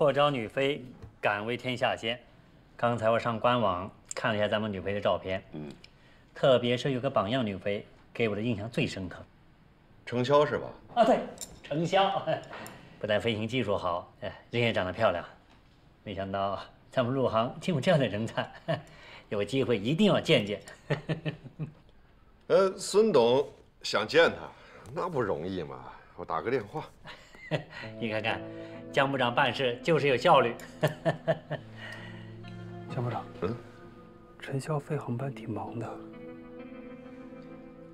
扩招女飞，敢为天下先。刚才我上官网看了一下咱们女飞的照片，嗯，特别是有个榜样女飞，给我的印象最深刻。程潇是吧？啊，对，程潇，不但飞行技术好，哎，人也长得漂亮。没想到咱们陆航竟有这样的人才，有机会一定要见见。呃，孙董想见他，那不容易嘛。我打个电话。你看看，江部长办事就是有效率。江部长，嗯，陈潇飞航班挺忙的，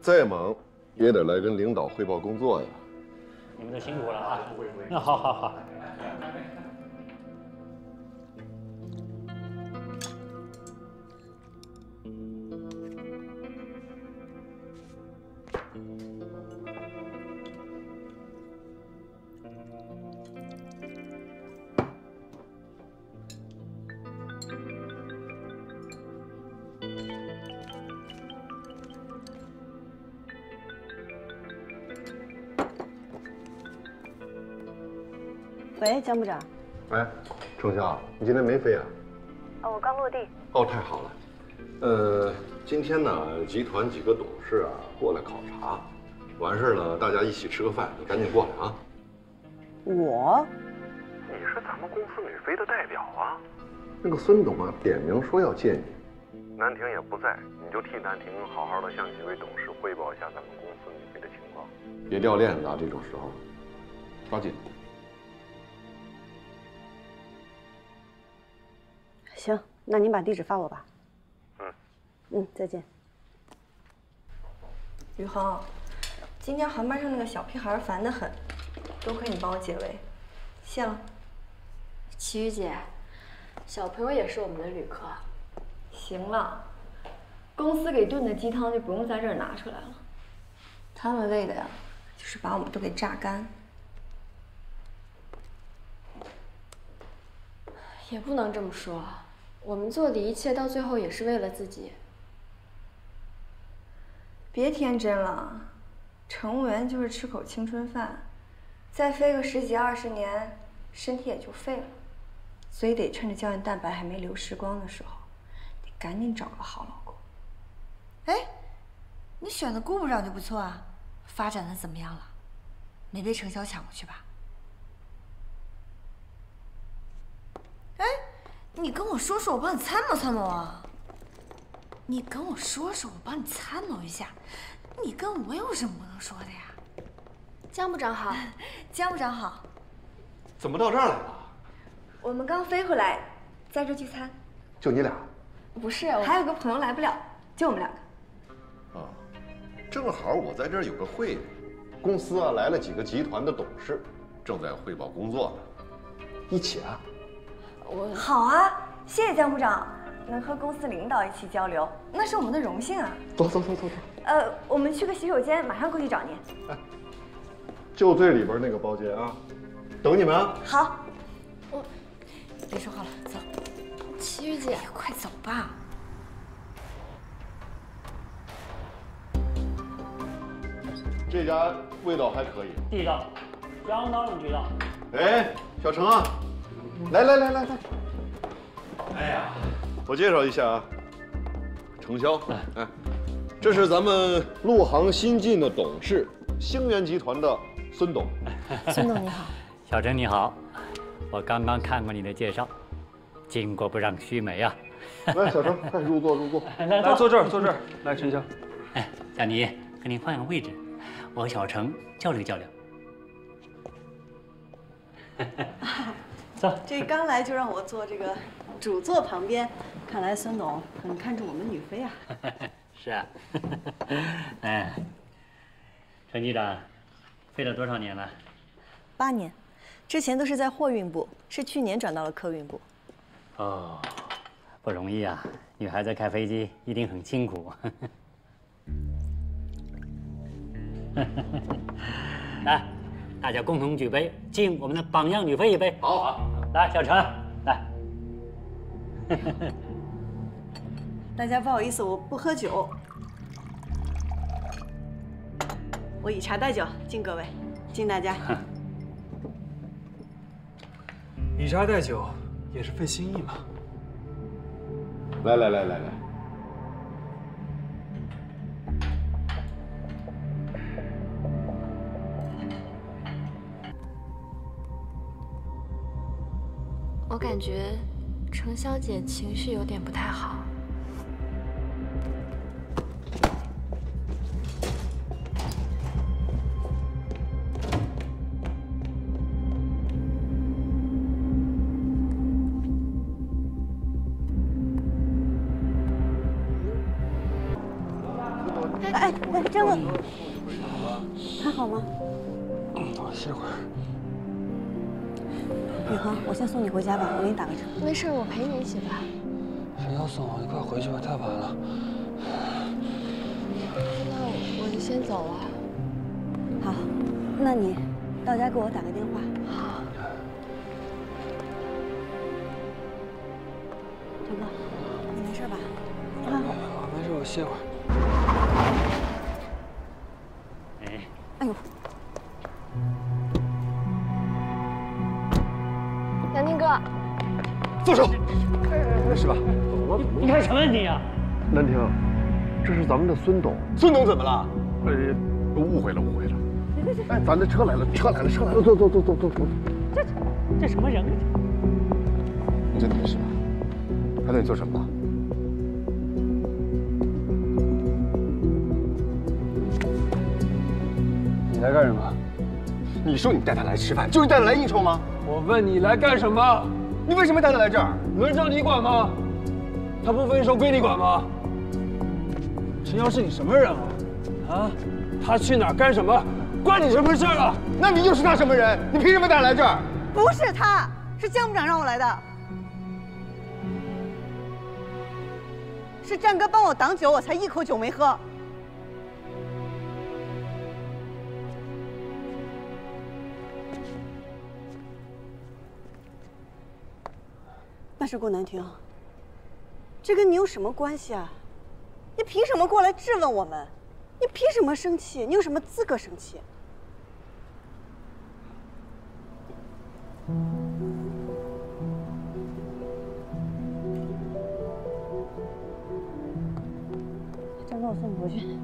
再忙也得来跟领导汇报工作呀。你们都辛苦了啊！那好好好。喂，江部长。喂，程潇，你今天没飞啊？哦，我刚落地。哦，太好了。呃，今天呢，集团几个董事啊过来考察，完事了大家一起吃个饭，你赶紧过来啊。我？你是咱们公司女飞的代表啊。那个孙董啊，点名说要见你。南亭也不在，你就替南亭好好的向几位董事汇报一下咱们公司女飞的情况，别掉链子啊，这种时候，抓紧。行，那您把地址发我吧。嗯，嗯，再见。宇恒，今天航班上那个小屁孩烦得很，多亏你帮我解围，谢了。齐雨姐，小朋友也是我们的旅客。行了，公司给炖的鸡汤就不用在这儿拿出来了。他们为的呀，就是把我们都给榨干。也不能这么说。我们做的一切到最后也是为了自己。别天真了，乘务员就是吃口青春饭，再飞个十几二十年，身体也就废了。所以得趁着胶原蛋白还没流失光的时候，得赶紧找个好老公。哎，你选的顾部长就不错啊，发展的怎么样了？没被程潇抢过去吧？哎。你跟我说说，我帮你参谋参谋啊！你跟我说说，我帮你参谋一下。你跟我有什么不能说的呀？江部长好，江部长好。怎么到这儿来了？我们刚飞回来，在这聚餐。就你俩？不是，我还有个朋友来不了，就我们两个。啊，正好我在这儿有个会，公司啊来了几个集团的董事，正在汇报工作呢，一起啊。我好啊，谢谢江部长，能和公司领导一起交流，那是我们的荣幸啊。走走走走走。呃，我们去个洗手间，马上过去找您。哎，就最里边那个包间啊，等你们啊。好。我别说话了，走。齐雨姐，快走吧。这家味道还可以，地道，相当地道。哎，小程啊。来来来来来，哎呀，我介绍一下啊，程潇，哎，这是咱们陆航新晋的董事，星源集团的孙董。孙董你好，小陈你好，我刚刚看过你的介绍，巾帼不让须眉啊。来，小陈，快入座入座，来坐。这儿坐这儿。来，陈潇，哎，小倪，跟您换个位置，我和小程交流交流。走，这刚来就让我坐这个主座旁边，看来孙董很看重我们女飞啊。是啊，哎，陈局长，飞了多少年了？八年，之前都是在货运部，是去年转到了客运部。哦，不容易啊，女孩子开飞机一定很辛苦。来。大家共同举杯，敬我们的榜样女飞一杯。好，好，来，小陈，来。大家不好意思，我不喝酒，我以茶代酒，敬各位，敬大家。以茶代酒也是费心意嘛。来来来来来。我感觉程小姐情绪有点不太好。哎哎，张总，还好吗？我歇会儿。宇恒，我先送你回家吧，我给你打个车。没事，我陪你一起吧。谁要送我？你快回去吧，太晚了。那我就先走了。好，那你到家给我打个电话。好。张哥，你没事吧？啊，没事，我歇会儿。住手！没事吧？你看什么你啊？兰亭，这是咱们的孙董。孙董怎么了？呃，误会了，误会了。哎，咱的车来了，车来了，车来了，走走走走走走。这这什么人啊？你真的没事吧？他对你做什么了？你来干什么？你说你带他来吃饭，就是带他来应酬吗？我问你来干什么？你为什么带他来这儿？轮着你管吗？他不分手归你管吗？陈瑶是你什么人啊？啊？他去哪儿干什么？关你什么事儿啊？那你又是他什么人？你凭什么带他来这儿？不是他，是江部长让我来的。是战哥帮我挡酒，我才一口酒没喝。那是顾南亭，这跟你有什么关系啊？你凭什么过来质问我们？你凭什么生气？你有什么资格生气？张哥，我送你回去。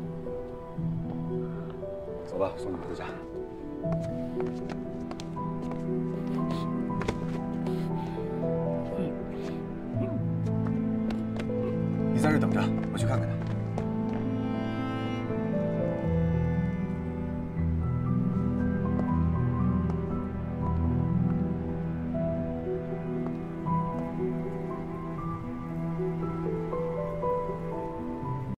走吧，送你回家。